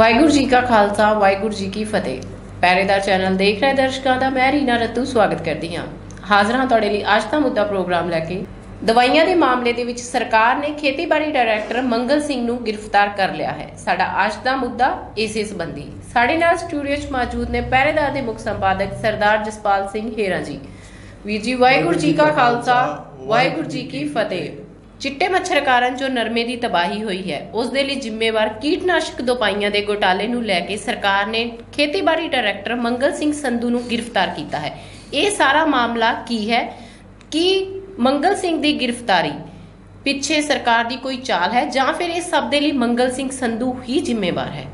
ਵਾਹਿਗੁਰੂ ਜੀ ਕਾ ਖਾਲਸਾ, ਵਾਹਿਗੁਰੂ ਜੀ ਕੀ ਫਤਿਹ। ਪਹਿਰੇਦਾਰ ਚੈਨਲ ਦੇਖ ਰਹੇ ਦਰਸ਼ਕਾਂ ਦਾ ਮੈਂ ਰੀਨਾ ਰਤੂ ਸਵਾਗਤ ਕਰਦੀ ਹਾਂ। ਹਾਜ਼ਰ ਹਾਂ ਤੁਹਾਡੇ ਲਈ ਅੱਜ ਦਾ ਮੁੱਦਾ ਪ੍ਰੋਗਰਾਮ ਲੈ ਕੇ। ਦਵਾਈਆਂ ਦੇ ਮਾਮਲੇ ਦੇ ਵਿੱਚ ਸਰਕਾਰ ਨੇ ਖੇਤੀਬਾੜੀ ਡਾਇਰੈਕਟਰ ਮੰਗਲ ਸਿੰਘ ਨੂੰ ਗ੍ਰਿਫਤਾਰ ਕਰ ਲਿਆ ਹੈ। ਸਾਡਾ ਅੱਜ ਦਾ ਮੁੱਦਾ ਇਸੇ ਸੰਬੰਧੀ। ਸਾਡੇ ਨਾਲ ਸਟੂਡੀਓ 'ਚ ਮੌਜੂਦ ਨੇ ਪਹਿਰੇਦਾਰ ਦੇ ਮੁੱਖ ਸੰਪਾਦਕ ਸਰਦਾਰ ਜਸਪਾਲ ਸਿੰਘ ਹੇਰਾ ਜੀ। ਵੀਰ ਜੀ, ਵਾਹਿਗੁਰੂ ਜੀ ਕਾ ਖਾਲਸਾ, ਵਾਹਿਗੁਰੂ ਜੀ ਕੀ ਫਤਿਹ। ਚਿੱਟੇ ਮੱਛਰ ਕਾਰਨ ਜੋ ਨਰਮੇ ਦੀ ਤਬਾਹੀ ਹੋਈ ਹੈ। ਉਸ ਦੇ ਲਈ ਜ਼ਿੰਮੇਵਾਰ ਕੀਟਨਾਸ਼ਕ ਦਵਾਈਆਂ ਦੇ ਘੋਟਾਲੇ ਨੂੰ ਲੈ ਕੇ ਸਰਕਾਰ ਨੇ ਖੇਤੀਬਾੜੀ ਡਾਇਰੈਕਟਰ ਮੰਗਲ ਸਿੰਘ ਸੰਧੂ ਨੂੰ ਗ੍ਰਿਫਤਾਰ ਕੀਤਾ ਹੈ। ਇਹ ਸਾਰਾ ਮਾਮਲਾ ਕੀ ਹੈ? ਕੀ ਮੰਗਲ ਸਿੰਘ ਦੀ ਗ੍ਰਿਫਤਾਰੀ ਪਿੱਛੇ ਸਰਕਾਰ ਦੀ ਕੋਈ ਚਾਲ ਹੈ ਜਾਂ ਫਿਰ ਇਹ ਸਭ ਦੇ ਲਈ ਮੰਗਲ ਸਿੰਘ ਸੰਧੂ ਹੀ ਜ਼ਿੰਮੇਵਾਰ ਹੈ?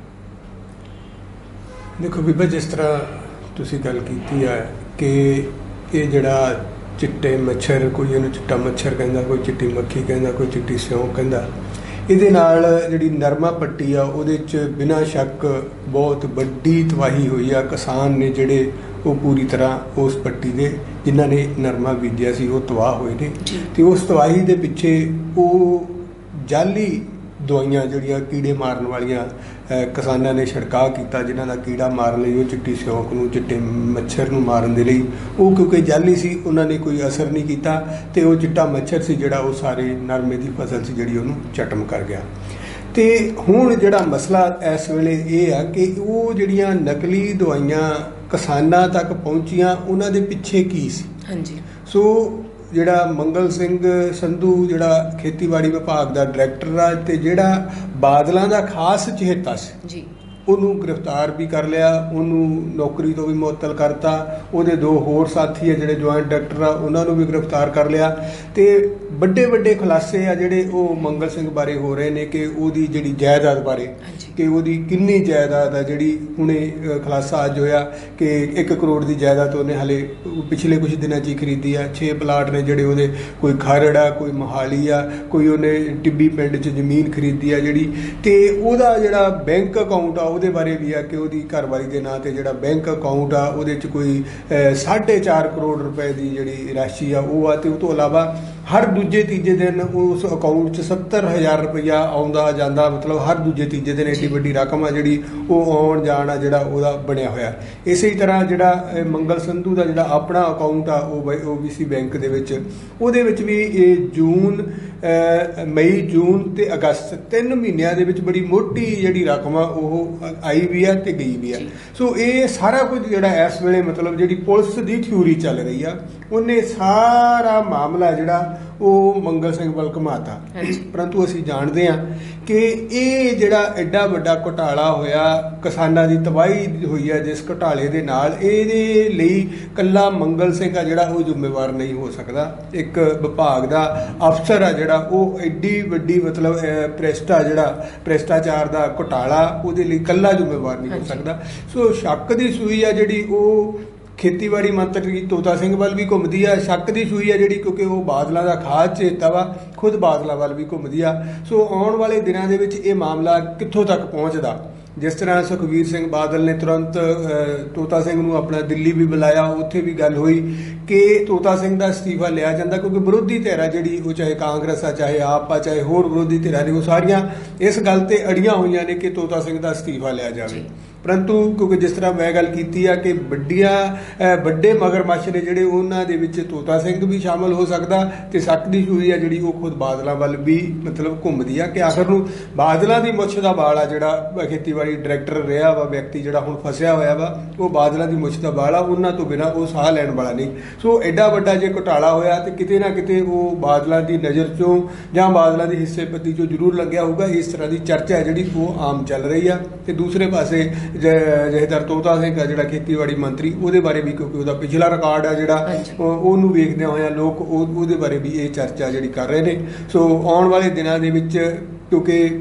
ਦੇਖੋ ਬੀਬਾ, ਜਿਸ ਤਰ੍ਹਾਂ ਤੁਸੀਂ ਗੱਲ ਕੀਤੀ ਹੈ ਕਿ ਇਹ ਜਿਹੜਾ ਚਿੱਟੇ ਮੱਛਰ ਕੋਈ ਇਹਨੂੰ ਚਿੱਟਾ ਮੱਛਰ ਕਹਿੰਦਾ ਕੋਈ ਚਿੱਟੀ ਮੱਖੀ ਕਹਿੰਦਾ ਕੋਈ ਚਿੱਟੀ ਸਿਉਂਕ ਕਹਿੰਦਾ। ਇਹਦੇ ਨਾਲ ਜਿਹੜੀ ਨਰਮਾ ਪੱਟੀ ਆ ਉਹਦੇ ਚ ਬਿਨਾਂ ਸ਼ੱਕ ਬਹੁਤ ਵੱਡੀ ਤਬਾਹੀ ਹੋਈ ਆ। ਕਿਸਾਨ ਨੇ ਜਿਹੜੇ ਉਹ ਪੂਰੀ ਤਰ੍ਹਾਂ ਉਸ ਪੱਟੀ ਦੇ ਜਿਨ੍ਹਾਂ ਨੇ ਨਰਮਾ ਬੀਜਿਆ ਸੀ ਉਹ ਤਬਾਹ ਹੋਏ ਨੇ। ਤੇ ਉਸ ਤਬਾਹੀ ਦੇ ਪਿੱਛੇ ਉਹ ਜਾਲੀ ਦਵਾਈਆਂ ਜਿਹੜੀਆਂ ਕੀੜੇ ਮਾਰਨ ਵਾਲੀਆਂ ਕਿਸਾਨਾਂ ਨੇ ਛਿੜਕਾਅ ਕੀਤਾ ਜਿਨ੍ਹਾਂ ਦਾ ਕੀੜਾ ਮਾਰਨ ਲਈ ਉਹ ਚਿੱਟੀ ਸਿਉਂਕ ਨੂੰ ਚਿੱਟੇ ਮੱਛਰ ਨੂੰ ਮਾਰਨ ਦੇ ਲਈ। ਉਹ ਕਿਉਂਕਿ ਜਾਲੀ ਸੀ ਉਹਨਾਂ ਨੇ ਕੋਈ ਅਸਰ ਨਹੀਂ ਕੀਤਾ ਤੇ ਉਹ ਚਿੱਟਾ ਮੱਛਰ ਸੀ ਜਿਹੜਾ ਉਹ ਸਾਰੇ ਨਰਮੇ ਦੀ ਫਸਲ ਸੀ ਜਿਹੜੀ ਉਹਨੂੰ ਚਟਮ ਕਰ ਗਿਆ। ਤੇ ਹੁਣ ਜਿਹੜਾ ਮਸਲਾ ਇਸ ਵੇਲੇ ਇਹ ਆ ਕਿ ਉਹ ਜਿਹੜੀਆਂ ਨਕਲੀ ਦਵਾਈਆਂ ਕਿਸਾਨਾਂ ਤੱਕ ਪਹੁੰਚੀਆਂ ਉਹਨਾਂ ਦੇ ਪਿੱਛੇ ਕੀ ਸੀ? ਹਾਂਜੀ। ਸੋ ਜਿਹੜਾ ਮੰਗਲ ਸਿੰਘ ਸੰਧੂ ਜਿਹੜਾ ਖੇਤੀਬਾੜੀ ਵਿਭਾਗ ਦਾ ਡਾਇਰੈਕਟਰ ਆ ਤੇ ਜਿਹੜਾ ਬਾਦਲਾਂ ਦਾ ਖਾਸ ਚਹੇਤਾ ਸੀ। ਜੀ। ਉਹਨੂੰ ਗ੍ਰਿਫਤਾਰ ਵੀ ਕਰ ਲਿਆ ਉਹਨੂੰ ਨੌਕਰੀ ਤੋਂ ਵੀ ਮੁਅੱਤਲ ਕਰਤਾ ਉਹਦੇ ਦੋ ਹੋਰ ਸਾਥੀ ਆ ਜਿਹੜੇ ਜੁਆਇੰਟ ਡਾਇਰੈਕਟਰ ਆ ਉਹਨਾਂ ਨੂੰ ਵੀ ਗ੍ਰਿਫਤਾਰ ਕਰ ਲਿਆ ਤੇ ਵੱਡੇ ਵੱਡੇ ਖੁਲਾਸੇ ਆ ਜਿਹੜੇ ਉਹ ਮੰਗਲ ਸਿੰਘ ਬਾਰੇ ਹੋ ਰਹੇ ਨੇ ਕਿ ਉਹਦੀ ਜਿਹੜੀ ਜਾਇਦਾਦ ਬਾਰੇ। ਕਿ ਉਹਦੀ ਕਿੰਨੀ ਜਾਇਦਾਦ ਆ ਜਿਹੜੀ ਹੁਣੇ ਖੁਲਾਸਾ ਅੱਜ ਹੋਇਆ ਕਿ 1 ਕਰੋੜ ਦੀ ਜਾਇਦਾਦ ਉਹਨੇ ਹਲੇ ਪਿਛਲੇ ਕੁਝ ਦਿਨਾਂ 'ਚ ਹੀ ਖਰੀਦੀ ਆ 6 ਪਲਾਟ ਨੇ ਜਿਹੜੇ ਉਹਦੇ ਕੋਈ ਖਰੜ ਆ ਕੋਈ ਮਹਾਲੀ ਆ ਕੋਈ ਉਹਨੇ ਟਿੱਬੀ ਪਿੰਡ 'ਚ ਜ਼ਮੀਨ ਖਰੀਦੀ ਆ ਜਿਹੜੀ ਤੇ ਉਹਦਾ ਜਿਹੜਾ ਬੈਂਕ ਅਕਾਊਂਟ ਆ ਉਹਦੇ ਬਾਰੇ ਵੀ ਆ ਕਿ ਉਹਦੀ ਘਰਵਾਲੀ ਦੇ ਨਾਂ ਤੇ ਜਿਹੜਾ ਬੈਂਕ ਅਕਾਊਂਟ ਆ, ਉਹਦੇ 'ਚ ਕੋਈ 4.5 ਕਰੋੜ ਰੁਪਏ ਦੀ ਜਿਹੜੀ ਰਾਸ਼ੀ ਆ, ਉਹ ਆ ਤੇ ਉਹ ਤੋਂ ਇਲਾਵਾ ਹਰ ਦੂਜੇ ਤੀਜੇ ਦਿਨ ਉਸ ਅਕਾਊਂਟ 'ਚ 70000 ਰੁਪਇਆ ਆਉਂਦਾ ਜਾਂਦਾ, ਮਤਲਬ ਹਰ ਦੂਜੇ ਤੀਜੇ ਦਿਨ ਏਡੀ ਵੱਡੀ ਰਕਮ ਆ ਜਿਹੜੀ ਉਹ ਆਉਣ ਜਾਣ ਆ ਜਿਹੜਾ ਉਹਦਾ ਬਣਿਆ ਹੋਇਆ। ਇਸੇ ਤਰ੍ਹਾਂ ਜਿਹੜਾ ਮੰਗਲ ਸੰਧੂ ਦਾ ਜਿਹੜਾ ਆਪਣਾ ਅਕਾਊਂਟ ਆ, ਉਹ ਓਬੀਸੀ ਬੈਂਕ ਦੇ ਵਿੱਚ। ਉਹਦੇ ਵਿੱਚ ਵੀ ਇਹ ਜੂਨ ਮਈ, ਜੂਨ ਤੇ ਅਗਸਤ ਤਿੰਨ ਮਹੀਨਿਆਂ ਦੇ ਵਿੱਚ ਬੜੀ ਮੋਟੀ ਜਿਹੜੀ ਰਕਮ ਆ, ਉਹ ਆਈ ਵੀ ਆ ਤੇ ਗਈ ਵੀ ਆ ਜੀ। ਸੋ ਇਹ ਸਾਰਾ ਕੁਝ ਜਿਹੜਾ ਇਸ ਵੇਲੇ ਮਤਲਬ ਜਿਹੜੀ ਪੁਲਿਸ ਦੀ ਥਿਊਰੀ ਚੱਲ ਰਹੀ ਆ ਉਹਨੇ ਸਾਰਾ ਮਾਮਲਾ ਜਿਹੜਾ ਉਹ ਮੰਗਲ ਸਿੰਘ ਹਾਂਜੀ। ਪਰੰਤੂ ਅਸੀਂ ਜਾਣਦੇ ਹਾਂ ਕਿ ਇਹ ਜਿਹੜਾ ਐਡਾ ਵੱਡਾ ਘੁਟਾਲਾ ਹੋਇਆ ਕਿਸਾਨਾਂ ਦੀ ਤਬਾਹੀ ਹੋਈ ਆ ਜਿਸ ਘੁਟਾਲੇ ਦੇ ਨਾਲ ਇਹਦੇ ਲਈ ਕੱਲਾ ਮੰਗਲ ਸਿੰਘ ਆ ਜਿਹੜਾ ਉਹ ਜ਼ਿੰਮੇਵਾਰ ਨਹੀਂ ਹੋ ਸਕਦਾ ਇੱਕ ਵਿਭਾਗ ਦਾ ਅਫਸਰ ਆ ਜਿਹੜਾ ਉਹ ਐਡੀ ਵੱਡੀ ਮਤਲਬ ਅਹ, ਭ੍ਰਿਸ਼ਟਾ ਜਿਹੜਾ ਭ੍ਰਿਸ਼ਟਾਚਾਰ ਦਾ ਘੁਟਾਲਾ ਉਹਦੇ ਲਈ ਕੱਲਾ ਜ਼ਿੰਮੇਵਾਰ ਨਹੀਂ ਹੋ। ਸਕਦਾ ਸੋ ਸ਼ੱਕ ਦੀ ਸੂਈ ਆ ਜਿਹੜੀ ਉਹ ਖੇਤੀਬਾੜੀ ਮੰਤਰੀ ਤੋਤਾ ਸਿੰਘ ਵੱਲ ਵੀ ਘੁੰਮਦੀ ਆ, ਸ਼ੱਕ ਦੀ ਸੂਈ ਆ ਜਿਹੜੀ ਕਿਉਂਕਿ ਉਹ ਬਾਦਲਾਂ ਦਾ ਖਾਸ ਚੇਤਾ ਵਾ, ਖੁਦ ਬਾਦਲਾਂ ਵੱਲ ਵੀ ਘੁੰਮਦੀ ਆ। ਸੋ ਆਉਣ ਵਾਲੇ ਦਿਨਾਂ ਦੇ ਵਿੱਚ ਇਹ ਮਾਮਲਾ ਕਿੱਥੋਂ ਤੱਕ ਪਹੁੰਚਦਾ? ਜਿਸ ਤਰ੍ਹਾਂ ਸੁਖਵੀਰ ਸਿੰਘ ਬਾਦਲ ਨੇ ਤੁਰੰਤ ਤੋਤਾ ਸਿੰਘ ਨੂੰ ਆਪਣਾ ਦਿੱਲੀ ਵੀ ਬੁਲਾਇਆ, ਉੱਥੇ ਵੀ ਗੱਲ ਹੋਈ ਕਿ ਤੋਤਾ ਸਿੰਘ ਦਾ ਅਸਤੀਫਾ ਲਿਆ ਜਾਂਦਾ ਕਿਉਂਕਿ ਵਿਰੋਧੀ ਧਿਰਾਂ ਜਿਹੜੀ, ਉਹ ਚਾਹੇ ਕਾਂਗਰਸ ਆ, ਚਾਹੇ ਆਪ ਆ, ਚਾਹੇ ਹੋਰ ਵਿਰੋਧੀ ਧਿਰਾਂ ਨੇ, ਉਹ ਸਾਰੀਆਂ ਇਸ ਗੱਲ ਤੇ ਅੜੀਆਂ ਹੋਈਆਂ ਨੇ ਕਿ ਤੋਤਾ ਸਿੰਘ ਦਾ ਅਸਤੀਫਾ ਲਿਆ ਜਾਵੇ। ਪਰੰਤੂ ਕਿਉਂਕਿ ਜਿਸ ਤਰ੍ਹਾਂ ਮੈਂ ਗੱਲ ਕੀਤੀ ਆ ਕਿ ਵੱਡੀਆਂ ਵੱਡੇ ਮਗਰਮੱਛ ਨੇ ਜਿਹੜੇ ਉਹਨਾਂ ਦੇ ਵਿੱਚ ਤੋਤਾ ਸਿੰਘ ਵੀ ਸ਼ਾਮਲ ਹੋ ਸਕਦਾ ਤੇ ਸ਼ੱਕ ਦੀ ਸੂਈ ਆ ਜਿਹੜੀ ਉਹ ਖੁਦ ਬਾਦਲਾਂ ਵੱਲ ਵੀ ਮਤਲਬ ਘੁੰਮਦੀ ਆ ਕਿ ਆਖਰ ਨੂੰ ਬਾਦਲਾਂ ਦੀ ਮੁੱਛ ਦਾ ਵਾਲ ਆ ਜਿਹੜਾ ਖੇਤੀਬਾੜੀ ਡਾਇਰੈਕਟਰ ਰਿਹਾ ਵਾ, ਵਿਅਕਤੀ ਜਿਹੜਾ ਹੁਣ ਫਸਿਆ ਹੋਇਆ ਵਾ, ਉਹ ਬਾਦਲਾਂ ਦੀ ਮੁੱਛ ਦਾ ਵਾਲ ਆ, ਉਹਨਾਂ ਤੋਂ ਬਿਨਾ ਉਹ ਸਾਹ ਲੈਣ ਵਾਲਾ ਨਹੀਂ। ਸੋ ਐਡਾ ਵੱਡਾ ਜੇ ਘੁਟਾਲਾ ਹੋਇਆ ਤੇ ਕਿਤੇ ਨਾ ਕਿਤੇ ਉਹ ਬਾਦਲਾਂ ਦੀ ਨਜ਼ਰ ਚੋਂ ਜਾਂ ਬਾਦਲਾਂ ਦੀ ਹਿੱਸੇਪਤੀ ਚੋਂ ਜ਼ਰੂਰ ਲੱਗਿਆ ਹੋਊਗਾ। ਇਸ ਤਰ੍ਹਾਂ ਦੀ ਚਰਚਾ ਜਿਹੜੀ ਉਹ ਆਮ ਚੱਲ ਰਹੀ ਆ। ਤੇ ਦੂਸਰੇ ਪਾਸੇ ਜ- ਜਥੇਦਾਰ ਤੋਤਾ ਸਿੰਘ ਆ ਜਿਹੜਾ ਖੇਤੀਬਾੜੀ ਮੰਤਰੀ ਉਹਦੇ ਬਾਰੇ ਵੀ ਕਿਉਂਕਿ ਉਹਦਾ ਪਿਛਲਾ ਰਿਕਾਰਡ ਆ ਜਿਹੜਾ ਉਹਨੂੰ ਵੇਖਦਿਆਂ ਹੋਇਆਂ ਲੋਕ ਉਹ- ਉਹਦੇ ਬਾਰੇ ਵੀ ਇਹ ਚਰਚਾ ਜਿਹੜੀ ਕਰ ਰਹੇ ਨੇ। ਸੋ ਆਉਣ ਵਾਲੇ ਦਿਨਾਂ ਦੇ ਵਿੱਚ ਕਿਉਂਕਿ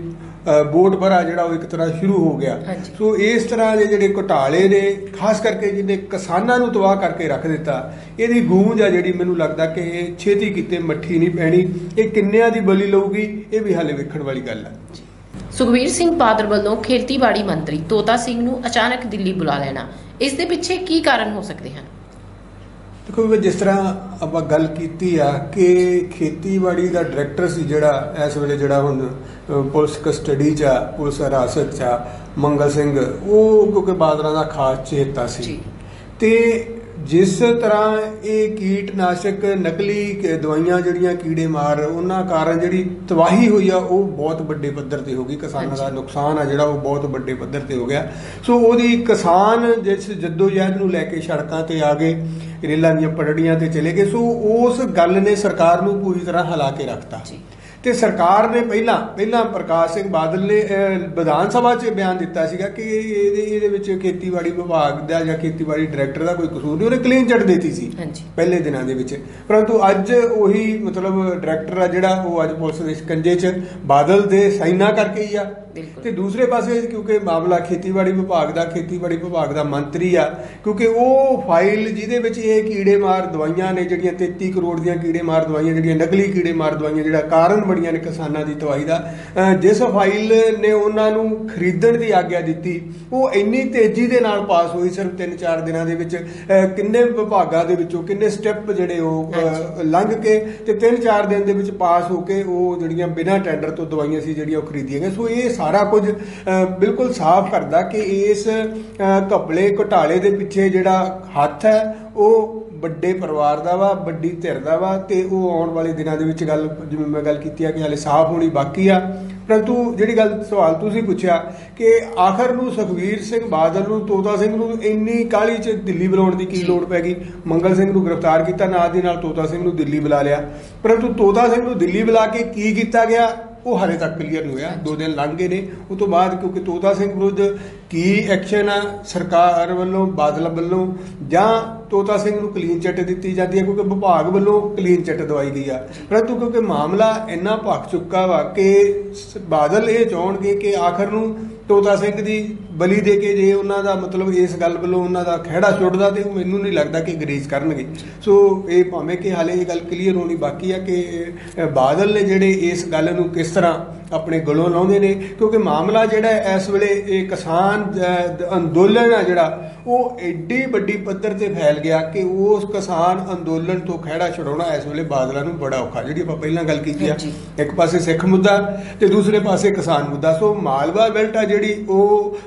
ਵੋਟ ਭਰਾ ਜਿਹੜਾ ਉਹ ਇੱਕ ਤਰ੍ਹਾਂ ਸ਼ੁਰੂ ਹੋ ਗਿਆ। ਸੋ ਇਸ ਤਰ੍ਹਾਂ ਦੇ ਜਿਹੜੇ ਘੁਟਾਲੇ ਨੇ ਖਾਸ ਕਰਕੇ ਜਿਹਨੇ ਕਿਸਾਨਾਂ ਨੂੰ ਤਬਾਹ ਕਰਕੇ ਰੱਖ ਦਿੱਤਾ ਇਹਦੀ ਗੂੰਜ ਆ ਜਿਹੜੀ ਮੈਨੂੰ ਲੱਗਦਾ ਕਿ ਇਹ ਛੇਤੀ ਕਿਤੇ ਮੱਠੀ ਨਹੀਂ ਪੈਣੀ। ਇਹ ਕਿੰਨਿਆਂ ਦੀ ਬਲੀ ਲਊਗੀ ਇਹ ਵੀ ਹਾਲੇ ਵੇਖਣ ਵਾਲੀ ਗੱਲ ਹੈ ਸੁਖਵੀਰ ਸਿੰਘ ਬਾਦਲ ਵੱਲੋਂ ਖੇਤੀਬਾੜੀ ਮੰਤਰੀ ਤੋਤਾ ਸਿੰਘ ਨੂੰ ਅਚਾਨਕ ਦਿੱਲੀ ਬੁਲਾ ਲੈਣਾ। ਇਸ ਦੇ ਪਿੱਛੇ ਕੀ ਕਾਰਨ ਹੋ ਸਕਦੇ ਹਨ? ਦੇਖੋ ਵੀ ਜਿਸ ਤਰ੍ਹਾਂ ਆਪਾਂ ਗੱਲ ਕੀਤੀ ਆ ਕਿ ਖੇਤੀਬਾੜੀ ਦਾ ਡਾਇਰੈਕਟਰ ਸੀ ਜਿਹੜਾ ਇਸ ਵੇਲੇ ਜਿਹੜਾ ਹੁਣ ਪੁਲਿਸ ਕਸਟਡੀ 'ਚ ਆ ਪੁਲਿਸ ਹਿਰਾਸਤ 'ਚ ਆ ਮੰਗਲ ਸਿੰਘ ਉਹ ਕਿਉਂਕਿ ਬਾਦਲਾਂ ਦਾ ਖਾਸ ਚੇਤਾ ਸੀ। ਤੇ ਜਿਸ ਤਰ੍ਹਾਂ ਇਹ ਕੀਟਨਾਸ਼ਕ ਨਕਲੀ ਦਵਾਈਆਂ ਜਿਹੜੀਆਂ ਕੀੜੇ ਮਾਰ ਉਹਨਾਂ ਕਾਰਨ ਜਿਹੜੀ ਤਬਾਹੀ ਹੋਈ ਆ ਉਹ ਬਹੁਤ ਵੱਡੇ ਪੱਧਰ ਤੇ ਹੋ ਗਈ। ਕਿਸਾਨਾਂ ਦਾ। ਨੁਕਸਾਨ ਆ ਜਿਹੜਾ ਉਹ ਬਹੁਤ ਵੱਡੇ ਪੱਧਰ ਤੇ ਹੋ ਗਿਆ। ਸੋ ਉਹਦੀ ਕਿਸਾਨ ਜਿਸ ਜਦੋਜਹਿਦ ਨੂੰ ਲੈ ਕੇ ਸੜਕਾਂ ਤੇ ਆ ਗਏ ਰੇਲਾਂ ਦੀਆਂ ਪਟੜੀਆਂ ਤੇ ਚਲੇ ਗਏ। ਸੋ ਉਸ ਗੱਲ ਨੇ ਸਰਕਾਰ ਨੂੰ ਪੂਰੀ ਤਰ੍ਹਾਂ ਹਿਲਾ ਕੇ ਰੱਖਤਾ। ਜੀ। ਤੇ ਸਰਕਾਰ ਨੇ ਪਹਿਲਾਂ ਪਹਿਲਾਂ ਪ੍ਰਕਾਸ਼ ਸਿੰਘ ਬਾਦਲ ਨੇ ਵਿਧਾਨ ਸਭਾ 'ਚ ਬਿਆਨ ਦਿੱਤਾ ਸੀਗਾ ਕਿ ਇਹਦੇ ਇਹਦੇ ਵਿੱਚ ਖੇਤੀਬਾੜੀ ਵਿਭਾਗ ਦਾ ਜਾਂ ਖੇਤੀਬਾੜੀ ਡਾਇਰੈਕਟਰ ਦਾ ਕੋਈ ਕਸੂਰ ਨਹੀਂ ਉਹਨੇ ਕਲੀਨ ਚਿੱਟ ਦਿੱਤੀ ਸੀ ਪਹਿਲੇ ਦਿਨਾਂ ਦੇ ਵਿੱਚ ਪਰੰਤੂ ਅੱਜ ਉਹੀ ਮਤਲਬ ਡਾਇਰੈਕਟਰ ਆ ਜਿਹੜਾ ਉਹ ਅੱਜ ਪੁਲਿਸ ਦੇ ਸ਼ਿਕੰਜੇ 'ਚ ਬਾਦਲ ਦੇ ਸਾਈਨਾ ਕਰਕੇ ਹੀ ਆ। ਤੇ ਦੂਸਰੇ ਪਾਸੇ ਕਿਉਂਕਿ ਮਾਮਲਾ ਖੇਤੀਬਾੜੀ ਵਿਭਾਗ ਦਾ ਖੇਤੀਬਾੜੀ ਵਿਭਾਗ ਦਾ ਮੰਤਰੀ ਆ ਕਿਉਂਕਿ ਉਹ ਫਾਈਲ ਜਿਹਦੇ ਵਿੱਚ ਇਹ ਕੀੜੇ ਮਾਰ ਦਵਾਈਆਂ ਨੇ ਜਿਹੜੀਆਂ 33 ਕਰੋੜ ਦੀਆਂ ਕੀੜੇ ਮਾਰ ਦਵਾਈਆਂ ਜਿਹੜੀਆਂ ਨਕਲੀ ਕੀੜੇ ਮਾਰ ਦਵਾਈਆਂ ਜਿਹੜਾ ਕਾਰਨ ਬਣੀਆਂ ਨੇ ਕਿਸਾਨਾਂ ਦੀ ਤਬਾਹੀ ਦਾ ਜਿਸ ਫਾਈਲ ਨੇ ਉਹਨਾਂ ਨੂੰ ਖਰੀਦਣ ਦੀ ਆਗਿਆ ਦਿੱਤੀ ਉਹ ਇੰਨੀ ਤੇਜ਼ੀ ਦੇ ਨਾਲ ਪਾਸ ਹੋਈ ਸਿਰਫ 3-4 ਦਿਨਾਂ ਦੇ ਵਿੱਚ ਕਿੰਨੇ ਵਿਭਾਗਾਂ ਦੇ ਵਿੱਚੋਂ ਕਿੰਨੇ ਸਟੈਪ ਜਿਹੜੇ ਉਹ ਲੰਘ ਕੇ ਤੇ 3-4 ਦਿਨ ਦੇ ਵਿੱਚ ਪਾਸ ਹੋ ਕੇ ਉਹ ਜਿਹੜੀਆਂ ਬਿਨਾਂ ਟੈਂਡਰ ਤੋਂ ਦਵਾਈਆਂ ਸੀ ਜਿਹੜੀਆਂ ਉਹ ਖਰੀਦੀਆਂ ਗਈਆਂ। ਸੋ ਇਹ ਸਾਰਾ ਕੁਝ ਅਹ, ਬਿਲਕੁਲ ਸਾਫ਼ ਕਰਦਾ ਕਿ ਇਸ ਅਹ, ਘਪਲੇ ਘੁਟਾਲੇ ਦੇ ਪਿੱਛੇ ਜਿਹੜਾ ਹੱਥ ਹੈ ਉਹ ਵੱਡੇ ਪਰਿਵਾਰ ਦਾ ਵਾ ਵੱਡੀ ਧਿਰ ਦਾ ਵਾ ਤੇ ਉਹ ਆਉਣ ਵਾਲੇ ਦਿਨਾਂ ਦੇ ਵਿੱਚ ਗੱਲ ਜਿਵੇਂ ਮੈਂ ਗੱਲ ਕੀਤੀ ਆ ਕਿ ਹਾਲੇ ਸਾਫ਼ ਹੋਣੀ ਬਾਕੀ ਆ। ਪਰੰਤੂ ਜਿਹੜੀ ਗੱਲ ਸਵਾਲ ਤੁਸੀਂ ਪੁੱਛਿਆ ਕਿ ਆਖਰ ਨੂੰ ਸੁਖਵੀਰ ਸਿੰਘ ਬਾਦਲ ਨੂੰ ਤੋਤਾ ਸਿੰਘ ਨੂੰ ਇੰਨੀ ਕਾਲੀ ਚ ਦਿੱਲੀ ਬੁਲਾਉਣ ਦੀ ਕੀ ਲੋੜ ਪੈ ਗਈ? ਮੰਗਲ ਸਿੰਘ ਨੂੰ ਗ੍ਰਿਫਤਾਰ ਕੀਤਾ ਨਾਲ ਦੀ ਨਾਲ ਤੋਤਾ ਸਿੰਘ ਨੂੰ ਦਿੱਲੀ ਬੁਲਾ ਲਿਆ। ਪਰੰਤੂ ਤੋਤਾ ਸਿੰਘ ਨੂੰ ਦਿੱਲੀ ਬੁਲਾ ਕੇ ਕੀ ਕੀਤਾ ਗਿਆ? ਉਹ ਹਾਲੇ ਤੱਕ ਕਲੀਅਰ ਨਹੀਂ ਹੋਇਆ। ਦੋ ਦਿਨ ਲੰਘ ਗਏ ਨੇ। ਉਸ ਤੋਂ ਬਾਅਦ ਕਿਉਂਕਿ ਤੋਤਾ ਸਿੰਘ ਵਿਰੁੱਧ ਕੀ ਐਕਸ਼ਨ ਆ? ਸਰਕਾਰ ਵੱਲੋਂ, ਬਾਦਲ ਵੱਲੋਂ ਜਾਂ ਤੋਤਾ ਸਿੰਘ ਨੂੰ ਕਲੀਨ ਚਿੱਟ ਦਿੱਤੀ ਜਾਂਦੀ ਹੈ? ਕਿਉਂਕਿ ਵਿਭਾਗ ਵੱਲੋਂ ਕਲੀਨ ਚਿੱਟ ਦਵਾਈ ਗਈ ਆ। ਪਰੰਤੂ ਕਿਉਂਕਿ ਮਾਮਲਾ ਇੰਨਾ ਭਖ ਚੁੱਕਾ ਵਾ ਕਿ ਬਾਦਲ ਇਹ ਚਾਹਣਗੇ ਕਿ ਆਖਰ ਨੂੰ ਤੋਤਾ ਸਿੰਘ ਦੀ ਬਲੀ ਦੇ ਕੇ ਜੇ ਉਹਨਾਂ ਦਾ ਮਤਲਬ ਇਸ ਗੱਲ ਵੱਲੋਂ ਉਹਨਾਂ ਦਾ ਖਹਿੜਾ ਛੁੱਟਦਾ ਤੇ ਉਹ ਮੈਨੂੰ ਨਹੀਂ ਲੱਗਦਾ ਕਿ ਗਰੇਜ ਕਰਨਗੇ। ਸੋ ਇਹ ਭਾਵੇਂ ਕਿ ਹਾਲੇ ਇਹ ਗੱਲ ਕਲੀਅਰ ਹੋਣੀ ਬਾਕੀ ਆ ਕਿ ਬਾਦਲ ਨੇ ਜਿਹੜੇ ਇਸ ਗੱਲ ਨੂੰ ਕਿਸ ਤਰ੍ਹਾਂ ਆਪਣੇ ਗਲੋਂ ਲਾਉਂਦੇ ਨੇ ਕਿਉਂਕਿ ਮਾਮਲਾ ਜਿਹੜਾ ਇਸ ਵੇਲੇ ਇਹ ਕਿਸਾਨ ਅੰਦੋਲਨ ਆ ਜਿਹੜਾ ਉਹ ਐਡੀ ਵੱਡੀ ਪੱਧਰ ਤੇ ਫੈਲ ਗਿਆ ਕਿ ਉਸ ਕਿਸਾਨ ਅੰਦੋਲਨ ਤੋਂ ਖਹਿੜਾ ਛੁਡਾਉਣਾ ਇਸ ਵੇਲੇ ਬਾਦਲਾਂ ਨੂੰ ਬੜਾ ਔਖਾ। ਜਿਹੜੀ ਆਪਾਂ ਪਹਿਲਾਂ ਗੱਲ ਕੀਤੀ ਆ। ਇੱਕ ਪਾਸੇ ਸਿੱਖ ਮੁੱਦਾ ਤੇ ਦੂਸਰੇ ਪਾਸੇ ਕਿਸਾਨ ਮੁੱਦਾ। ਸੋ ਮਾਲਵਾ ਬੈਲਟ ਆ ਜਿਹੜੀ ਉਹ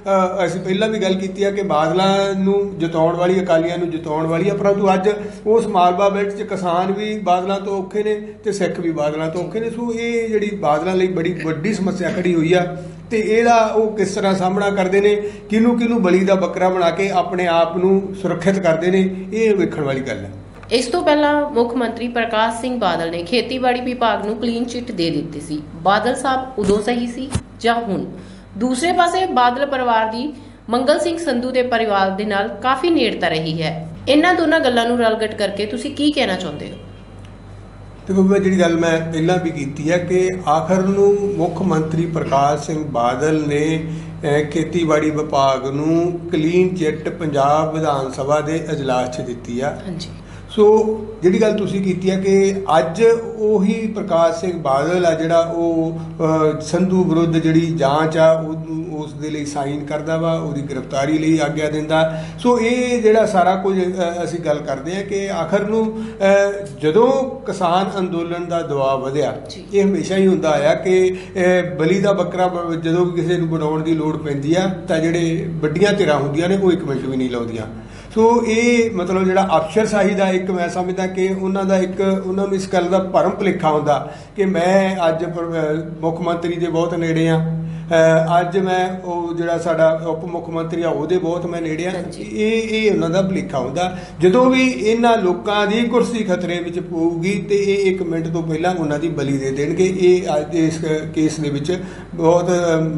ਅਸੀਂ ਪਹਿਲਾਂ ਵੀ ਗੱਲ ਕੀਤੀ ਆ ਕਿ ਬਾਦਲਾਂ ਨੂੰ ਜਿਤਾਉਣ ਵਾਲੀ ਅਕਾਲੀਆਂ ਨੂੰ ਜਿਤਾਉਣ ਵਾਲੀ ਆ ਪਰੰਤੂ ਅੱਜ ਉਸ ਮਾਲਵਾ ਬੈਲਟ 'ਚ ਕਿਸਾਨ ਵੀ ਬਾਦਲਾਂ ਤੋਂ ਔਖੇ ਨੇ ਤੇ ਸਿੱਖ ਵੀ ਬਾਦਲਾਂ ਤੋਂ ਔਖੇ ਨੇ। ਸੋ ਇਹ ਜਿਹੜੀ ਬਾਦਲਾਂ ਲਈ ਬੜੀ ਵੱਡੀ ਸਮੱਸਿਆ ਖੜੀ ਹੋਈ ਆ ਤੇ ਇਹਦਾ ਉਹ ਕਿਸ ਤਰ੍ਹਾਂ ਸਾਹਮਣਾ ਕਰਦੇ ਨੇ, ਕਿਹਨੂੰ ਕਿਹਨੂੰ ਬਲੀ ਦਾ ਬੱਕਰਾ ਬਣਾ ਕੇ ਆਪਣੇ ਆਪ ਨੂੰ ਸੁਰੱਖਿਅਤ ਕਰਦੇ ਨੇ, ਇਹ ਵੇਖਣ ਵਾਲੀ ਗੱਲ ਹੈ ਇਸ ਤੋਂ ਪਹਿਲਾਂ ਮੁੱਖ ਮੰਤਰੀ ਪ੍ਰਕਾਸ਼ ਸਿੰਘ ਬਾਦਲ ਨੇ ਖੇਤੀਬਾੜੀ ਵਿਭਾਗ ਨੂੰ ਕਲੀਨ ਚਿੱਟ ਦੇ ਦਿੱਤੀ ਸੀ। ਬਾਦਲ ਸਾਹਿਬ ਉਦੋਂ ਸਹੀ ਸੀ ਜਾਂ ਹੁਣ? ਦੂਸਰੇ ਪਾਸੇ ਬਾਦਲ ਪਰਿਵਾਰ ਦੀ ਮੰਗਲ ਸਿੰਘ ਸੰਧੂ ਦੇ ਪਰਿਵਾਰ ਦੇ ਨਾਲ ਕਾਫੀ ਨੇੜਤਾ ਰਹੀ ਹੈ। ਇਹਨਾਂ ਦੋਨਾਂ ਗੱਲਾਂ ਨੂੰ ਰਲਗਟ ਕਰਕੇ ਤੁਸੀਂ ਕੀ ਕਹਿਣਾ ਚਾਹੁੰਦੇ ਹੋ? ਦੇਖੋ ਮੈਂ ਜਿਹੜੀ ਗੱਲ ਮੈਂ ਪਹਿਲਾਂ ਵੀ ਕੀਤੀ ਹੈ ਕਿ ਆਖਰ ਨੂੰ ਮੁੱਖ ਮੰਤਰੀ ਪ੍ਰਕਾਸ਼ ਸਿੰਘ ਬਾਦਲ ਨੇ ਖੇਤੀਬਾੜੀ ਵਿਭਾਗ ਨੂੰ ਕਲੀਨ ਚਿੱਟ ਪੰਜਾਬ ਵਿਧਾਨ ਸਭਾ ਦੇ ਅਜਲਾਸ 'ਚ ਦਿੱਤੀ ਆ। ਹਾਂਜੀ। ਸੋ ਜਿਹੜੀ ਗੱਲ ਤੁਸੀਂ ਕੀਤੀ ਹੈ ਕਿ ਅੱਜ ਉਹੀ ਪ੍ਰਕਾਸ਼ ਸਿੰਘ ਬਾਦਲ ਆ ਜਿਹੜਾ ਉਹ ਸੰਧੂ ਵਿਰੁੱਧ ਜਿਹੜੀ ਜਾਂਚ ਆ ਉਸ ਦੇ ਲਈ ਸਾਈਨ ਕਰਦਾ ਵਾ ਉਹਦੀ ਗ੍ਰਿਫਤਾਰੀ ਲਈ ਆਗਿਆ ਦਿੰਦਾ ਸੋ ਇਹ ਜਿਹੜਾ ਸਾਰਾ ਕੁਝ ਅਸੀਂ ਗੱਲ ਕਰਦੇ ਆ ਕਿ ਆਖਰ ਨੂੰ ਜਦੋਂ ਕਿਸਾਨ ਅੰਦੋਲਨ ਦਾ ਦਬਾਅ ਵਧਿਆ। ਇਹ ਹਮੇਸ਼ਾ ਹੀ ਹੁੰਦਾ ਆਇਆ ਕਿ ਬਲੀ ਦਾ ਬੱਕਰਾ ਜਦੋਂ ਕਿਸੇ ਨੂੰ ਬਣਾਉਣ ਦੀ ਲੋੜ ਪੈਂਦੀ ਆ ਤਾਂ ਜਿਹੜੇ ਵੱਡੀਆਂ ਧਿਰਾਂ ਹੁੰਦੀਆਂ ਨੇ ਉਹ ਇੱਕ ਮਿੰਟ ਵੀ ਨਹੀਂ ਲਾਉਂਦੀਆਂ ਸੋ ਇਹ ਮਤਲਬ ਜਿਹੜਾ ਅਫਸਰਸ਼ਾਹੀ ਦਾ ਇੱਕ ਮੈਂ ਸਮਝਦਾ ਕਿ ਉਹਨਾਂ ਦਾ ਇੱਕ, ਉਹਨਾਂ ਨੂੰ ਇਸ ਗੱਲ ਦਾ ਭਰਮ ਭੁਲੇਖਾ ਹੁੰਦਾ ਕਿ ਮੈਂ ਅੱਜ ਮੁੱਖ ਮੰਤਰੀ ਦੇ ਬਹੁਤ ਨੇੜੇ ਆ ਅੱਜ ਮੈਂ ਉਹ ਜਿਹੜਾ ਸਾਡਾ ਉਪ ਮੁੱਖ ਮੰਤਰੀ ਆ ਉਹਦੇ ਬਹੁਤ ਮੈਂ ਨੇੜੇ ਆ। ਇਹ ਇਹ ਉਹਨਾਂ ਦਾ ਭੁਲੇਖਾ ਹੁੰਦਾ। ਜਦੋਂ ਵੀ ਇਹਨਾਂ ਲੋਕਾਂ ਦੀ ਕੁਰਸੀ ਖਤਰੇ ਵਿੱਚ ਪਊਗੀ ਤੇ ਇਹ ਇੱਕ ਮਿੰਟ ਤੋਂ ਪਹਿਲਾਂ ਉਹਨਾਂ ਦੀ ਬਲੀ ਦੇ ਦੇਣਗੇ। ਇਹ ਅੱਜ ਇਸ ਕੇਸ ਦੇ ਵਿੱਚ ਬਹੁਤ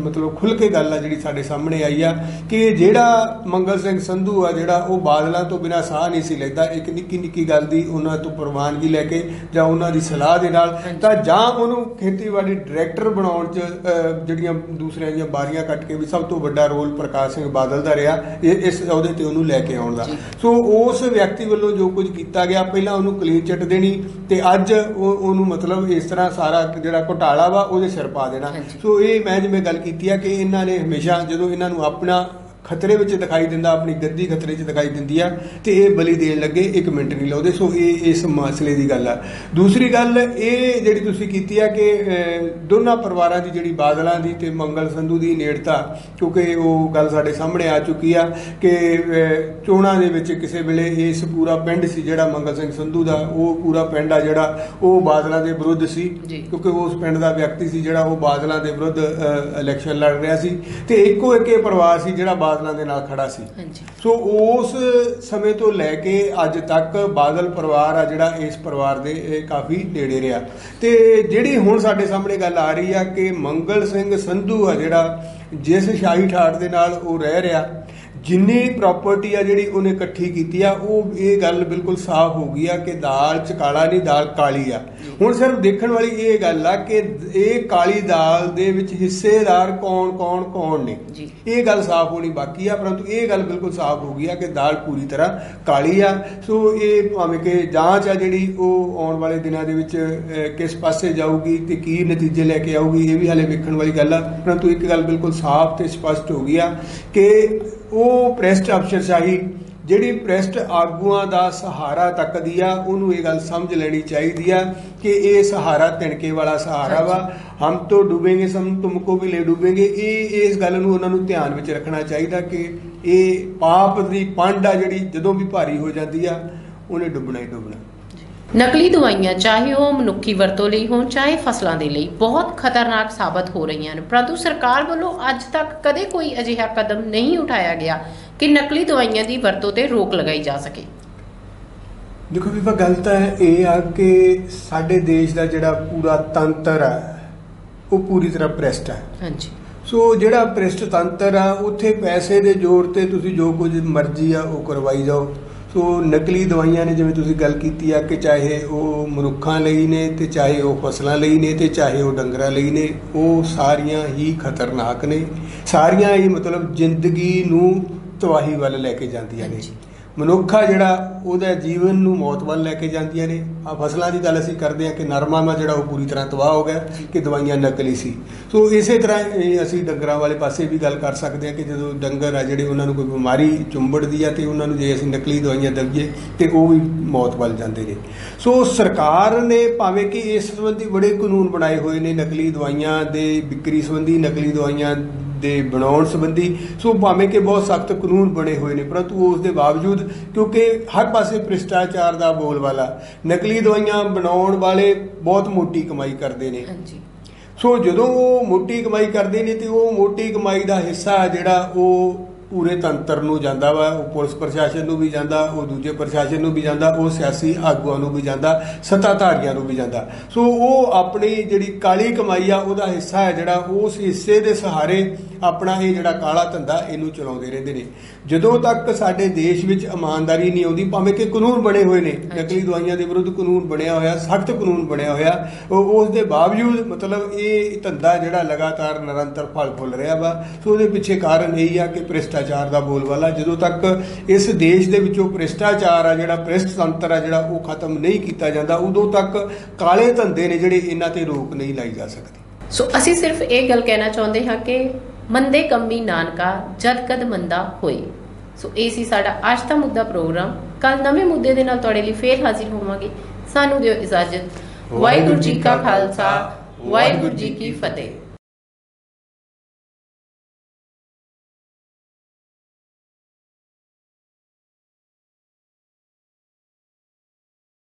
ਮਤਲਬ ਖੁੱਲ ਕੇ ਗੱਲ ਆ ਜਿਹੜੀ ਸਾਡੇ ਸਾਹਮਣੇ ਆਈ ਆ ਕਿ ਜਿਹੜਾ ਮੰਗਲ ਸਿੰਘ ਸੰਧੂ ਆ ਜਿਹੜਾ ਉਹ ਬਾਦਲਾਂ ਤੋਂ ਬਿਨਾਂ ਸਾਹ ਨਹੀਂ ਸੀ ਲੈਂਦਾ ਇੱਕ ਨਿੱਕੀ ਨਿੱਕੀ ਗੱਲ ਦੀ ਉਹਨਾਂ ਤੋਂ ਪ੍ਰਵਾਨਗੀ ਲੈ ਕੇ ਜਾਂ ਉਹਨਾਂ ਦੀ ਸਲਾਹ ਦੇ ਨਾਲ ਤਾਂ ਜਾਂ ਉਹਨੂੰ ਖੇਤੀਬਾੜੀ ਡਾਇਰੈਕਟਰ ਬਣਾਉਣ 'ਚ ਜਿਹੜੀਆਂ ਦੂਸਰਿਆਂ ਦੀਆਂ ਬਾਰੀਆਂ ਕੱਟ ਕੇ ਵੀ ਸਭ ਤੋਂ ਵੱਡਾ ਰੋਲ ਪ੍ਰਕਾਸ਼ ਸਿੰਘ ਬਾਦਲ ਦਾ ਰਿਹਾ ਇਹ ਇਸ ਅਹੁਦੇ ਤੇ ਉਹਨੂੰ ਲੈ ਕੇ ਆਉਣ ਦਾ। ਸੋ ਉਸ ਵਿਅਕਤੀ ਵੱਲੋਂ ਜੋ ਕੁਝ ਕੀਤਾ ਗਿਆ ਪਹਿਲਾਂ ਉਹਨੂੰ ਕਲੀਨ ਚਿੱਟ ਦੇਣੀ ਤੇ ਅੱਜ ਉਹ ਉਹਨੂੰ ਮਤਲਬ ਇਸ ਤਰ੍ਹਾਂ ਸਾਰਾ ਜਿਹੜਾ ਘੁਟਾਲਾ ਵਾ ਉਹਦੇ ਸਿਰ ਪਾ ਦੇਣਾ। ਸੋ ਇਹ ਮੈਂ ਜਿਵੇਂ ਗੱਲ ਕੀਤੀ ਆ ਕਿ ਇਹਨਾਂ ਨੇ ਹਮੇਸ਼ਾ ਜਦੋਂ ਇਹਨਾਂ ਨੂੰ ਆਪਣਾ ਖਤਰੇ ਵਿੱਚ ਦਿਖਾਈ ਦਿੰਦਾ ਆਪਣੀ ਗੱਦੀ ਖਤਰੇ 'ਚ ਦਿਖਾਈ ਦਿੰਦੀ ਆ ਤੇ ਇਹ ਬਲੀ ਦੇਣ ਲੱਗੇ ਇੱਕ ਮਿੰਟ ਨਹੀਂ ਲਾਉਂਦੇ ਸੋ ਇਹ ਇਸ ਮਸਲੇ ਦੀ ਗੱਲ ਆ ਦੂਸਰੀ ਗੱਲ ਇਹ ਜਿਹੜੀ ਤੁਸੀਂ ਕੀਤੀ ਆ ਕਿ ਦੋਨਾਂ ਪਰਿਵਾਰਾਂ ਦੀ ਜਿਹੜੀ ਬਾਦਲਾਂ ਦੀ ਤੇ ਮੰਗਲ ਸੰਧੂ ਦੀ ਨੇੜਤਾ ਕਿਉਂਕਿ ਉਹ ਗੱਲ ਸਾਡੇ ਸਾਹਮਣੇ ਆ ਚੁੱਕੀ ਆ ਕਿ ਚੋਣਾਂ ਦੇ ਵਿੱਚ ਕਿਸੇ ਵੇਲੇ ਇਸ ਪੂਰਾ ਪਿੰਡ ਸੀ ਜਿਹੜਾ ਮੰਗਲ ਸਿੰਘ ਸੰਧੂ ਦਾ ਉਹ ਪੂਰਾ ਪਿੰਡ ਆ ਜਿਹੜਾ ਉਹ ਬਾਦਲਾਂ ਦੇ ਵਿਰੁੱਧ ਸੀ। ਕਿਉਂਕਿ ਉਸ ਪਿੰਡ ਦਾ ਵਿਅਕਤੀ ਸੀ ਜਿਹੜਾ ਉਹ ਬਾਦਲਾਂ ਦੇ ਵਿਰੁੱਧ ਇਲੈਕਸ਼ਨ ਲੜ ਰਿਹਾ ਸੀ ਤੇ ਇੱਕੋ ਇੱਕ ਇਹ ਪਰਿਵਾਰ ਸੀ ਜਿਹੜਾ ਬਾਦਲਾਂ ਦੇ ਨਾਲ ਖੜਾ ਸੀ। ਹਾਂਜੀ। ਸੋ ਉਸ ਸਮੇਂ ਤੋਂ ਲੈ ਕੇ ਅੱਜ ਤੱਕ ਬਾਦਲ ਪਰਿਵਾਰ ਆ ਜਿਹੜਾ ਇਸ ਪਰਿਵਾਰ ਦੇ ਇਹ ਕਾਫੀ ਨੇੜੇ ਰਿਹਾ। ਤੇ ਜਿਹੜੀ ਹੁਣ ਸਾਡੇ ਸਾਹਮਣੇ ਗੱਲ ਆ ਰਹੀ ਆ ਕਿ ਮੰਗਲ ਸਿੰਘ ਸੰਧੂ ਆ ਜਿਹੜਾ ਜਿਸ ਸ਼ਾਹੀ ਠਾਠ ਦੇ ਨਾਲ ਉਹ ਰਹਿ ਰਿਹਾ ਜਿੰਨੀ ਪ੍ਰਾਪਰਟੀ ਆ ਜਿਹੜੀ ਉਹਨੇ ਇਕੱਠੀ ਕੀਤੀ ਆ ਉਹ ਇਹ ਗੱਲ ਬਿਲਕੁਲ ਸਾਫ਼ ਹੋ ਗਈ ਆ ਕਿ ਦਾਲ ਚ ਕਾਲਾ ਨਹੀਂ ਦਾਲ ਕਾਲੀ ਆ। ਹੁਣ ਸਿਰਫ ਦੇਖਣ ਵਾਲੀ ਇਹ ਗੱਲ ਆ ਕਿ ਇਹ ਕਾਲੀ ਦਾਲ ਦੇ ਵਿੱਚ ਹਿੱਸੇਦਾਰ ਕੌਣ ਕੌਣ ਕੌਣ ਨੇ? ਇਹ ਗੱਲ ਸਾਫ਼ ਹੋਣੀ ਬਾਕੀ ਆ ਪਰੰਤੂ ਇਹ ਗੱਲ ਬਿਲਕੁਲ ਸਾਫ਼ ਹੋ ਗਈ ਆ ਕਿ ਦਾਲ ਪੂਰੀ ਤਰ੍ਹਾਂ ਕਾਲੀ ਆ। ਸੋ ਇਹ ਭਾਵੇਂ ਕਿ ਜਾਂਚ ਆ ਜਿਹੜੀ ਉਹ ਆਉਣ ਵਾਲੇ ਦਿਨਾਂ ਦੇ ਵਿੱਚ ਕਿਸ ਪਾਸੇ ਜਾਊਗੀ ਤੇ ਕੀ ਨਤੀਜੇ ਲੈ ਕੇ ਆਊਗੀ ਇਹ ਵੀ ਹਾਲੇ ਵੇਖਣ ਵਾਲੀ ਗੱਲ ਆ। ਪਰੰਤੂ ਇੱਕ ਗੱਲ ਬਿਲਕੁਲ ਸਾਫ਼ ਤੇ ਸਪਸ਼ਟ ਹੋ ਗਈ ਆ ਕਿ ਉਹ ਪ੍ਰੈਸਟ ਅਫਸਰਸ਼ਾਹੀ ਜਿਹੜੀ ਪ੍ਰੈਸਟ ਆਗੂਆਂ ਦਾ ਸਹਾਰਾ ਤੱਕਦੀ ਆ ਉਹਨੂੰ ਇਹ ਗੱਲ ਸਮਝ ਲੈਣੀ ਚਾਹੀਦੀ ਆ ਕਿ ਇਹ ਸਹਾਰਾ ਤਿਣਕੇ ਵਾਲਾ ਸਹਾਰਾ ਵਾ। ਹਮ ਤੋਂ ਡੁੱਬेंगे ਸਮ ਤੁਮਕੋ ਵੀ ਲੈ ਡੁੱਬेंगे ਇਹ ਇਸ ਗੱਲ ਨੂੰ ਉਹਨਾਂ ਨੂੰ ਧਿਆਨ ਵਿੱਚ ਰੱਖਣਾ ਚਾਹੀਦਾ ਕਿ ਇਹ ਪਾਪ ਦੀ ਪੰਡ ਆ ਜਿਹੜੀ ਜਦੋਂ ਵੀ ਭਾਰੀ ਹੋ ਜਾਂਦੀ ਆ ਉਹਨੇ ਡੁੱਬਣਾ ਹੀ ਡੁੱਬਣਾ। ਨਕਲੀ ਦਵਾਈਆਂ ਚਾਹੇ ਉਹ ਮਨੁੱਖੀ ਵਰਤੋਂ ਲਈ ਹੋਣ ਚਾਹੇ ਫਸਲਾਂ ਦੇ ਲਈ ਬਹੁਤ ਖਤਰਨਾਕ ਸਾਬਤ ਹੋ ਰਹੀਆਂ ਹਨ। ਪਰੰਤੂ ਸਰਕਾਰ ਵੱਲੋਂ ਅੱਜ ਤੱਕ ਕਦੇ ਕੋਈ ਅਜਿਹਾ ਕਦਮ ਨਹੀਂ ਉਠਾਇਆ ਗਿਆ ਕਿ ਨਕਲੀ ਦਵਾਈਆਂ ਦੀ ਵਰਤੋਂ ਤੇ ਰੋਕ ਲਗਾਈ ਜਾ ਸਕੇ। ਦੇਖੋ ਵੀ ਗੱਲ ਤਾਂ ਇਹ ਆ ਕਿ ਸਾਡੇ ਦੇਸ਼ ਦਾ ਜਿਹੜਾ ਪੂਰਾ ਤੰਤਰ ਆ ਉਹ ਪੂਰੀ ਤਰ੍ਹਾਂ ਪ੍ਰੈਸਟ ਆ। ਹਾਂਜੀ। ਸੋ ਜਿਹੜਾ ਭ੍ਰਿਸ਼ਟ ਤੰਤਰ ਆ ਉੱਥੇ ਪੈਸੇ ਦੇ ਜ਼ੋਰ ਤੇ ਤੁਸੀਂ ਜੋ ਕੁਝ ਮਰਜ਼ੀ ਆ ਉਹ ਕਰਵਾਈ ਜਾਓ। ਸੋ ਨਕਲੀ ਦਵਾਈਆਂ ਨੇ ਜਿਵੇਂ ਤੁਸੀਂ ਗੱਲ ਕੀਤੀ ਆ ਕਿ ਚਾਹੇ ਉਹ ਮਨੁੱਖਾਂ ਲਈ ਨੇ ਤੇ ਚਾਹੇ ਉਹ ਫਸਲਾਂ ਲਈ ਨੇ ਤੇ ਚਾਹੇ ਉਹ ਡੰਗਰਾਂ ਲਈ ਨੇ, ਉਹ ਸਾਰੀਆਂ ਹੀ ਖਤਰਨਾਕ ਨੇ, ਸਾਰੀਆਂ ਹੀ ਮਤਲਬ ਜ਼ਿੰਦਗੀ ਨੂੰ ਤਬਾਹੀ ਵੱਲ ਲੈ ਕੇ ਜਾਂਦੀਆਂ ਨੇ। ਮਨੁੱਖਾ ਜਿਹੜਾ ਉਹਦਾ ਜੀਵਨ ਨੂੰ ਮੌਤ ਵੱਲ ਲੈ ਕੇ ਜਾਂਦੀਆਂ ਨੇ। ਆ ਫਸਲਾਂ ਦੀ ਗੱਲ ਅਸੀਂ ਕਰਦੇ ਹਾਂ ਕਿ ਨਰਮਾ ਮਾ ਜਿਹੜਾ ਉਹ ਪੂਰੀ ਤਰ੍ਹਾਂ ਤਬਾਹ ਹੋ ਗਿਆ ਕਿ ਦਵਾਈਆਂ ਨਕਲੀ ਸੀ। ਸੋ ਇਸੇ ਤਰ੍ਹਾਂ ਇਹ ਅਸੀਂ ਡੰਗਰਾਂ ਵਾਲੇ ਪਾਸੇ ਵੀ ਗੱਲ ਕਰ ਸਕਦੇ ਹਾਂ ਕਿ ਜਦੋਂ ਡੰਗਰ ਆ ਜਿਹੜੇ ਉਹਨਾਂ ਨੂੰ ਕੋਈ ਬਿਮਾਰੀ ਚੁੰਬੜਦੀ ਆ ਤੇ ਉਹਨਾਂ ਨੂੰ ਜੇ ਅਸੀਂ ਨਕਲੀ ਦਵਾਈਆਂ ਦਈਏ ਤੇ ਉਹ ਵੀ ਮੌਤ ਵੱਲ ਜਾਂਦੇ ਨੇ। ਸੋ ਸਰਕਾਰ ਨੇ ਭਾਵੇਂ ਕਿ ਇਸ ਸੰਬੰਧੀ ਬੜੇ ਕਾਨੂੰਨ ਬਣਾਏ ਹੋਏ ਨੇ ਨਕਲੀ ਦਵਾਈਆਂ ਦੇ, ਵਿਕਰੀ ਸੰਬੰਧੀ ਨਕਲੀ ਦਵਾਈਆਂ ਦੇ ਬਣਾਉਣ ਸੰਬੰਧੀ ਸੋ ਭਾਵੇਂ ਕਿ ਬਹੁਤ ਸਖਤ ਕਾਨੂੰਨ ਬਣੇ ਹੋਏ ਨੇ ਪਰੰਤੂ ਉਸ ਦੇ ਬਾਵਜੂਦ ਕਿਉਂਕਿ ਹਰ ਪਾਸੇ ਭ੍ਰਿਸ਼ਟਾਚਾਰ ਦਾ ਬੋਲਬਾਲਾ ਨਕਲੀ ਦਵਾਈਆਂ ਬਣਾਉਣ ਵਾਲੇ ਬਹੁਤ ਮੋਟੀ ਕਮਾਈ ਕਰਦੇ ਨੇ। ਹਾਂਜੀ। ਸੋ ਜਦੋਂ ਉਹ ਮੋਟੀ ਕਮਾਈ ਕਰਦੇ ਨੇ ਤੇ ਉਹ ਮੋਟੀ ਕਮਾਈ ਦਾ ਹਿੱਸਾ ਜਿਹੜਾ ਉਹ ਪੂਰੇ ਤੰਤਰ ਨੂੰ ਜਾਂਦਾ ਵਾ ਉਹ ਪੁਲਿਸ ਪ੍ਰਸ਼ਾਸਨ ਨੂੰ ਵੀ ਜਾਂਦਾ ਉਹ ਦੂਜੇ ਪ੍ਰਸ਼ਾਸਨ ਨੂੰ ਵੀ ਜਾਂਦਾ ਉਹ ਸਿਆਸੀ ਆਗੂਆਂ ਨੂੰ ਵੀ ਜਾਂਦਾ ਸੱਤਾਧਾਰੀਆਂ ਨੂੰ ਵੀ ਜਾਂਦਾ। ਸੋ ਉਹ ਆਪਣੀ ਜਿਹੜੀ ਕਾਲੀ ਕਮਾਈ ਆ ਉਹਦਾ ਹਿੱਸਾ ਹੈ ਜਿਹੜਾ ਉਸ ਹਿੱਸੇ ਦੇ ਸਹਾਰੇ ਆਪਣਾ ਇਹ ਜਿਹੜਾ ਕਾਲਾ ਧੰਦਾ ਇਹਨੂੰ ਚਲਾਉਂਦੇ ਰਹਿੰਦੇ ਨੇ। ਜਦੋਂ ਤੱਕ ਸਾਡੇ ਦੇਸ਼ ਵਿੱਚ ਇਮਾਨਦਾਰੀ ਨਹੀਂ ਆਉਂਦੀ ਭਾਵੇਂ ਕਿ ਕਾਨੂੰਨ ਬਣੇ ਹੋਏ ਨੇ ਨਕਲੀ ਦਵਾਈਆਂ ਦੇ ਵਿਰੁੱਧ ਕਾਨੂੰਨ ਬਣਿਆ ਹੋਇਆ ਸਖਤ ਕਾਨੂੰਨ ਬਣਿਆ ਹੋਇਆ ਉਹ ਉਸ ਦੇ ਬਾਵਜੂਦ ਮਤਲਬ ਇਹ ਧੰਦਾ ਜਿਹੜਾ ਲਗਾਤਾਰ ਨਿਰੰਤਰ ਫਲ ਫੁੱਲ ਰਿਹਾ ਵਾ ਸੋ ਉਹਦੇ ਪਿੱਛੇ ਕਾਰਨ ਇਹੀ ਆ ਕਿ ਭ੍ਰਿਸ਼ਟਾਚਾਰ ਦਾ ਬੋਲਬਾਲਾ ਜਦੋਂ ਤੱਕ ਇਸ ਦੇਸ਼ ਦੇ ਵਿੱਚੋਂ ਭ੍ਰਿਸ਼ਟਾਚਾਰ ਆ ਜਿਹੜਾ ਭ੍ਰਿਸ਼ਟ ਤੰਤਰ ਆ ਜਿਹੜਾ ਉਹ ਖਤਮ ਨਹੀਂ ਕੀਤਾ ਜਾਂਦਾ ਉਦੋਂ ਤੱਕ ਕਾਲੇ ਧੰਦੇ ਨੇ ਜਿਹੜੇ ਇਹਨਾਂ ਤੇ ਰੋਕ ਨਹੀਂ ਲਾਈ ਜਾ ਸਕਦੀ। ਸੋ ਅਸੀਂ ਸਿਰਫ ਇਹ ਗੱਲ ਕਹਿਣਾ ਚਾਹੁੰਦੇ ਹਾਂ ਕਿ ਮੰਦੇ ਕੰਮੀ ਨਾਨਕਾ ਜਦ ਕਦ ਮੰਦਾ ਹੋਏ। ਸੋ ਇਹ ਸੀ ਸਾਡਾ ਅੱਜ ਦਾ ਮੁੱਦਾ ਪ੍ਰੋਗਰਾਮ। ਕੱਲ ਨਵੇਂ ਮੁੱਦੇ ਦੇ ਨਾਲ ਤੁਹਾਡੇ ਲਈ ਫੇਰ ਹਾਜ਼ਰ ਹੋਵਾਂਗੇ। ਸਾਨੂੰ ਦਿਓ ਇਜਾਜ਼ਤ। ਵਾਹਿਗੁਰੂ ਜੀ ਕਾ ਖਾਲਸਾ ਵਾਹਿਗੁਰੂ ਜੀ ਕੀ ਫਤਿਹ।